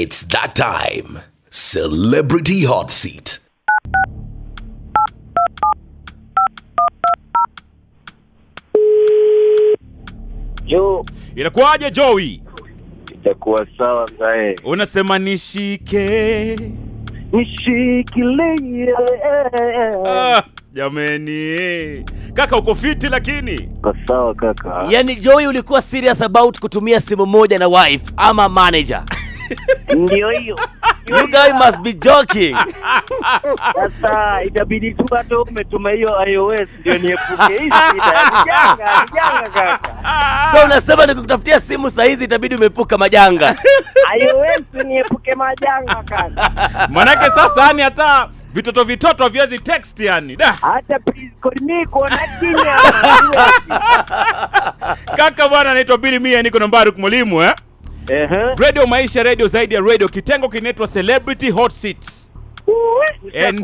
It's that time. Celebrity Hot Seat. Jo. Inakuwaje Joey? itakuwa sawa sae. Unasema nishike. Nishikilie. Ah, jameni. Kaka uko fiti lakini. Kwa sawa kaka. yani Joey ulikuwa serious about kutumia simu moja na wife ama manager Ndio hiyo. you guy must be joking Sasa itabidi tu hata umetuma hiyo iOS ndio niepuke hii shida. Janga, ni janga kaka. so unasema nikukutafutia simu sahizi itabidi umepuka majanga iOS niepuke majanga kaka. Manake sasa yani hata vitoto vitoto haviwezi text yani. Da. Hata please call me kwa kinya. Kaka bwana anaitwa Billy Mia niko nambari mwalimu eh. Ehe. Radio Maisha Radio zaidi ya radio kitengo kinaitwa Celebrity Hot Seat. And.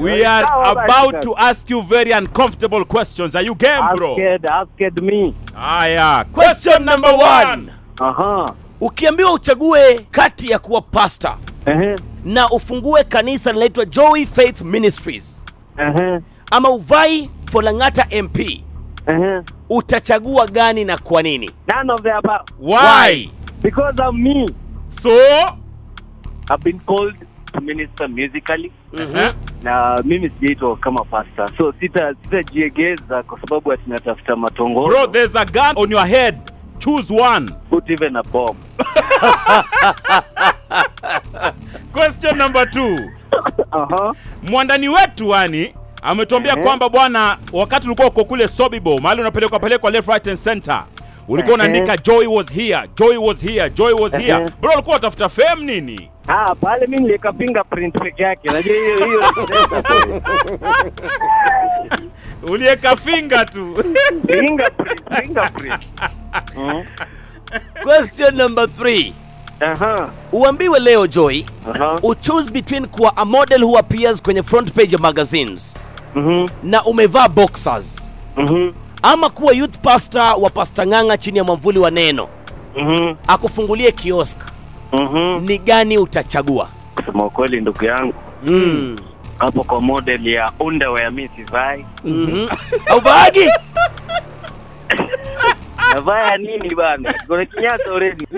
We are about to ask you very uncomfortable questions. Are you game bro? Asked, asked me. Haya, question number one. Aha. ukiambiwa uchague kati ya kuwa pastor uh -huh. na ufungue kanisa linaitwa Joy Faith Ministries uh -huh. ama uvai Folangata MP uh -huh. utachagua gani na kwa nini None of the above. Why? Why? Because of me. So, I've been called to minister musically uh-huh. na mimi sijaitwa kama pastor so sita sitajiegeza kwa sababu ati natafuta matongozo bro, there's a gun on your head. Choose one. put even a bomb Question number two. Aha. Mwandani wetu ani ametuambia Ehe. kwamba bwana, wakati ulikuwa uko kule Sobibo, mahali unapelekwa pelekwa left right and center, ulikuwa unaandika Joy was here, Joy was here, Joy was here. Bro, ulikuwa unatafuta fame nini? Ah, pale mimi niliweka fingerprint peke yake najua hiyo hiyo Ulieka finger tu. fingerprint fingerprint Mm. question number 3 Uh-huh. uambiwe leo Joy, uh-huh. uchoose between kuwa a model who appears kwenye front page ya magazines Mhm. na umevaa boxers Mhm. Ama kuwa youth pastor wa Pastor Ng'ang'a chini ya mwamvuli wa neno mm -hmm. akufungulie kiosk mm -hmm. ni gani utachagua kusema ukweli ndugu yangu mm. hapo kwa model ya underwear mimi sivai mm-hmm. auvaagi navaa nini bana kuna kinyasa already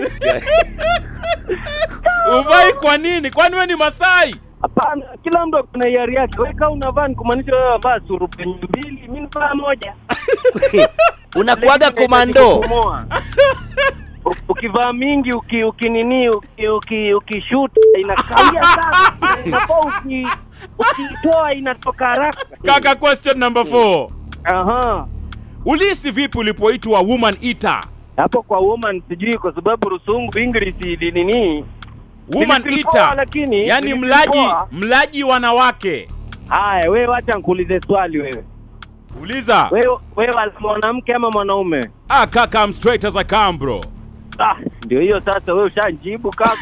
Uvai kwa nini? Kwani wewe ni Masai? Hapana, kila mtu akona hiari yake. Wewe kama unavaa ni kumaanisha wewe unavaa mbili, mimi navaa moja. unakuaga komando Ukivaa mingi uki ukinini uki uki inakawia sana. Uki ukitoa inatoka haraka. Kaka, question number four. Aha. ulisi vipi ulipoitwa woman eater? Hapo kwa woman sijui kwa sababu Rusungu English ili nini? Woman eater. lakini yani mlaji mlaji wanawake. Haya, wewe acha nkuulize swali wewe. Uliza. Wewe wewe mwanamke ama mwanaume? Ah, kaka, I'm straight as I come, bro. Ah, ndio hiyo sasa, wewe ushajibu kaka.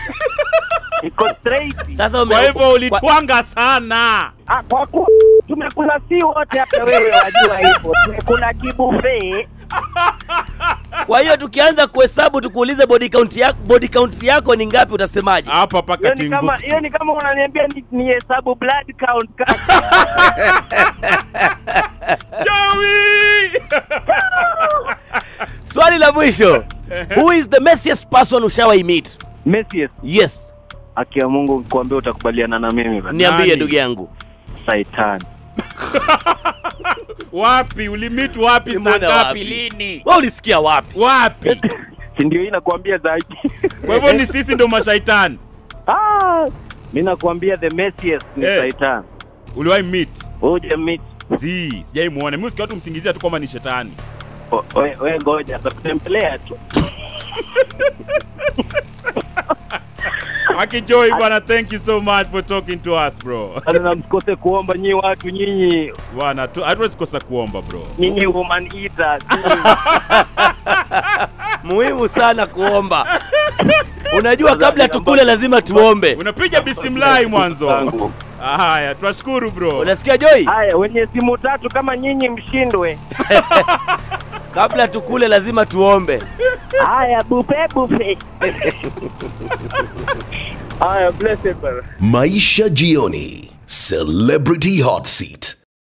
Iko straight. sasa ume, Kwa hivyo ulitwanga sana. Ah, kwa ku tumekula si wote, hata wewe wajua hivyo. Tumekula kibufe. kwa hiyo tukianza kuhesabu tukuulize body count yako, body count yako ni ngapi utasemaje Hapa paka tingu. ni kama hiyo ni kama unaniambia ni, ni hesabu blood count kaka. swali la mwisho who is the messiest person ushawahi meet Messiest? yes haki ya Mungu kuambia utakubaliana na mimi niambie ndugu yangu Saitan. wapi? Ulimit wapi? Saa ngapi? wapi? Lini? wewe ulisikia wapi Wapi? Si ndio hii nakuambia zaidi. Kwa hivyo ni sisi ndo mashaitani. ah, mimi nakuambia the Messiest ni hey. Saitan. Uliwahi meet? Uje meet. Zi, sijai muona. Mimi usikia watu msingizia tu kwamba ni shetani. We- ngoja tu. Akijoi bwana, thank you so much for talking to us bro. Sasa na msikose kuomba nyinyi watu nyinyi Bwana, tu- hatuwezi kosa kuomba bro. nyinyi woman eaters. muhimu sana kuomba unajua kabla tukule lazima tuombe Unapiga bisimlai mwanzo. Haya, twashukuru bro. unasikia Joy Haya, wenye simu tatu kama nyinyi mshindwe. Kabla tukule lazima tuombe Haya, bupe bupe. Haya, blessed bana. Maisha Jioni. Celebrity Hot Seat.